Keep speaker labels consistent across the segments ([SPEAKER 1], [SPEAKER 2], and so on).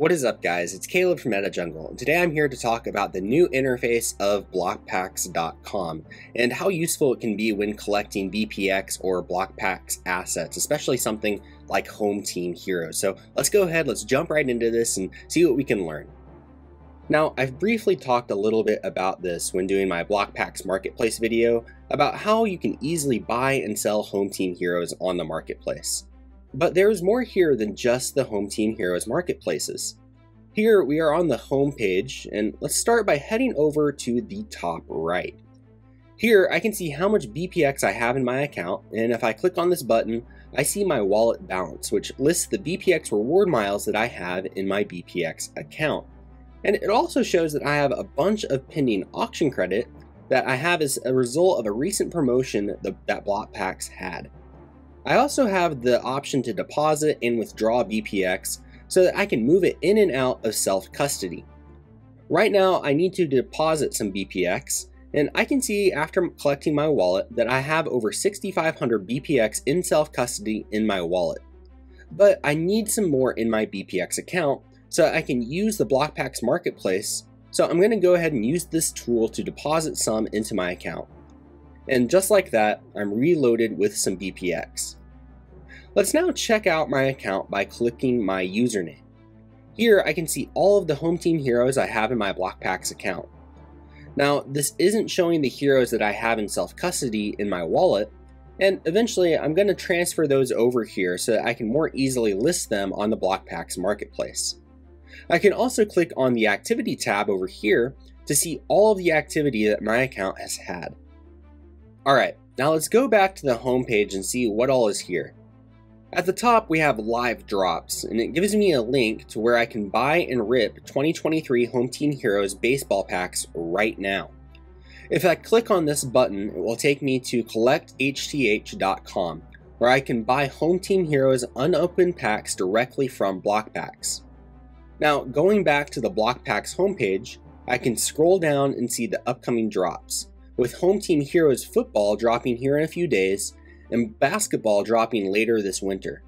[SPEAKER 1] What is up guys, it's Caleb from MetaJungle, and today I'm here to talk about the new interface of Blokpax.com and how useful it can be when collecting BPX or Blokpax assets, especially something like Home Team Heroes. So let's go ahead, let's jump right into this and see what we can learn. Now, I've briefly talked a little bit about this when doing my Blokpax Marketplace video about how you can easily buy and sell Home Team Heroes on the marketplace. But there's more here than just the Home Team Heroes marketplaces. Here we are on the home page, and let's start by heading over to the top right. Here I can see how much BPX I have in my account, and if I click on this button, I see my wallet balance, which lists the BPX reward miles that I have in my BPX account. And it also shows that I have a bunch of pending auction credit that I have as a result of a recent promotion that, that Blokpax had. I also have the option to deposit and withdraw BPX so that I can move it in and out of self-custody. Right now, I need to deposit some BPX, and I can see after collecting my wallet that I have over 6,500 BPX in self-custody in my wallet. But I need some more in my BPX account so I can use the Blokpax marketplace, so I'm going to go ahead and use this tool to deposit some into my account. And just like that, I'm reloaded with some BPX. Let's now check out my account by clicking my username. Here I can see all of the home team heroes I have in my Blokpax account. Now this isn't showing the heroes that I have in self-custody in my wallet, and eventually I'm going to transfer those over here so that I can more easily list them on the Blokpax marketplace. I can also click on the activity tab over here to see all of the activity that my account has had. Alright, now let's go back to the home page and see what all is here. At the top we have live drops, and it gives me a link to where I can buy and rip 2023 Home Team Heroes baseball packs right now. If I click on this button, it will take me to collecthth.com, where I can buy Home Team Heroes unopened packs directly from Blokpax. Now, going back to the Blokpax homepage, I can scroll down and see the upcoming drops with Home Team Heroes football dropping here in a few days and basketball dropping later this winter.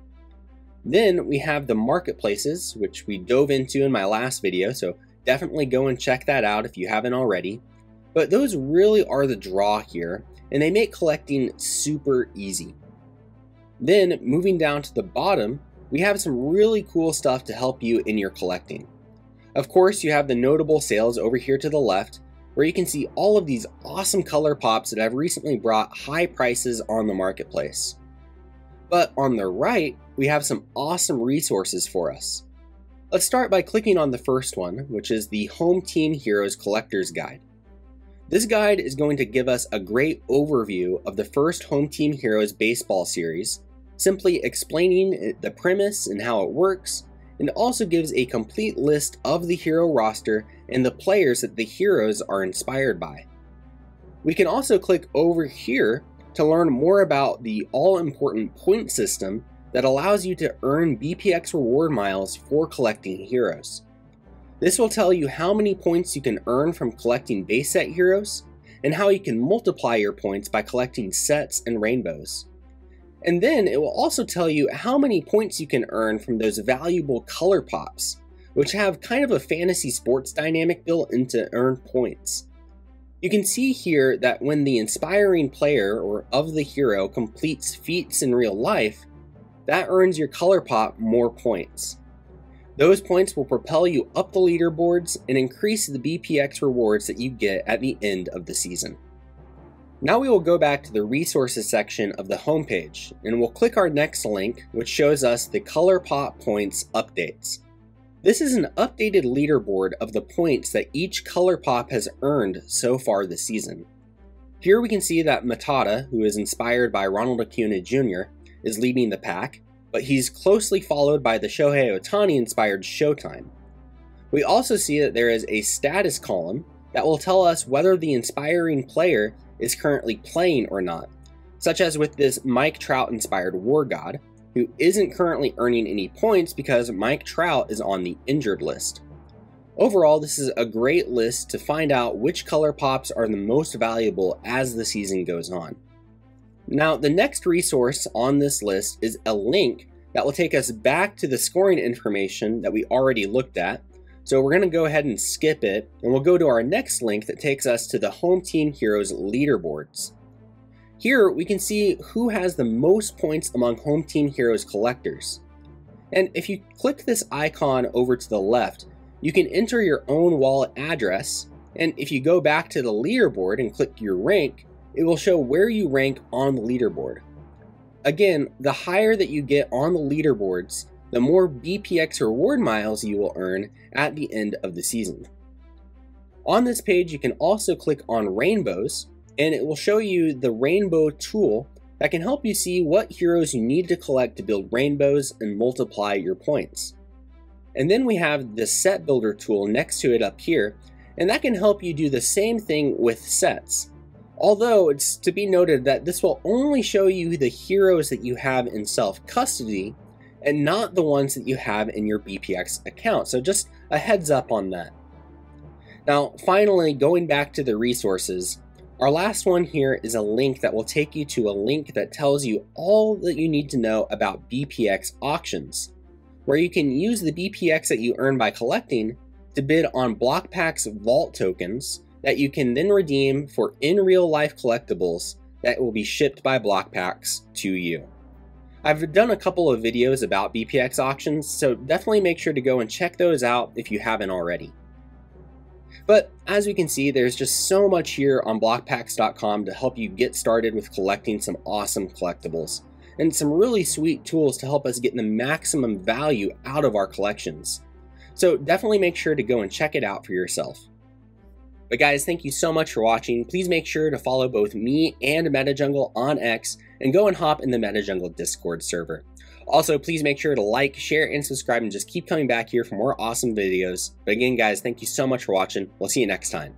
[SPEAKER 1] Then we have the marketplaces, which we dove into in my last video, so definitely go and check that out if you haven't already. But those really are the draw here, and they make collecting super easy. Then, moving down to the bottom, we have some really cool stuff to help you in your collecting. Of course, you have the notable sales over here to the left, where you can see all of these awesome color pops that have recently brought high prices on the marketplace. But on the right, we have some awesome resources for us. Let's start by clicking on the first one, which is the Home Team Heroes Collector's Guide. This guide is going to give us a great overview of the first Home Team Heroes baseball series, simply explaining the premise and how it works, and also gives a complete list of the hero roster and the players that the heroes are inspired by. We can also click over here to learn more about the all-important point system that allows you to earn BPX reward miles for collecting heroes. This will tell you how many points you can earn from collecting base set heroes, and how you can multiply your points by collecting sets and rainbows. And then it will also tell you how many points you can earn from those valuable color pops, which have kind of a fantasy sports dynamic built into earn points. You can see here that when the inspiring player or of the hero completes feats in real life, that earns your color pop more points. Those points will propel you up the leaderboards and increase the BPX rewards that you get at the end of the season. Now we will go back to the resources section of the homepage and we'll click our next link which shows us the color pop points updates. This is an updated leaderboard of the points that each color pop has earned so far this season. Here we can see that Matata, who is inspired by Ronald Acuna Jr., is leading the pack, but he's closely followed by the Shohei Ohtani inspired Showtime. We also see that there is a status column that will tell us whether the inspiring player is currently playing or not, such as with this Mike Trout inspired War God, who isn't currently earning any points because Mike Trout is on the injured list. Overall, this is a great list to find out which color pops are the most valuable as the season goes on. Now, the next resource on this list is a link that will take us back to the scoring information that we already looked at. So we're going to go ahead and skip it, and we'll go to our next link that takes us to the Home Team Heroes leaderboards. Here we can see who has the most points among Home Team Heroes collectors. And if you click this icon over to the left, you can enter your own wallet address, and if you go back to the leaderboard and click your rank, it will show where you rank on the leaderboard. Again, the higher that you get on the leaderboards, the more BPX reward miles you will earn at the end of the season. On this page, you can also click on rainbows, and it will show you the rainbow tool that can help you see what heroes you need to collect to build rainbows and multiply your points. And then we have the set builder tool next to it up here, and that can help you do the same thing with sets. Although it's to be noted that this will only show you the heroes that you have in self-custody and not the ones that you have in your BPX account. So just a heads up on that. Now, finally, going back to the resources, our last one here is a link that will take you to a link that tells you all that you need to know about BPX auctions, where you can use the BPX that you earn by collecting to bid on Blokpax's Vault tokens that you can then redeem for in real life collectibles that will be shipped by Blokpax to you. I've done a couple of videos about BPX auctions, so definitely make sure to go and check those out if you haven't already. But as we can see, there's just so much here on blokpax.com to help you get started with collecting some awesome collectibles, and some really sweet tools to help us get the maximum value out of our collections. So definitely make sure to go and check it out for yourself. But guys, thank you so much for watching. Please make sure to follow both me and MetaJungle on X and go and hop in the MetaJungle Discord server. Also, please make sure to like, share, and subscribe and just keep coming back here for more awesome videos. But again, guys, thank you so much for watching. We'll see you next time.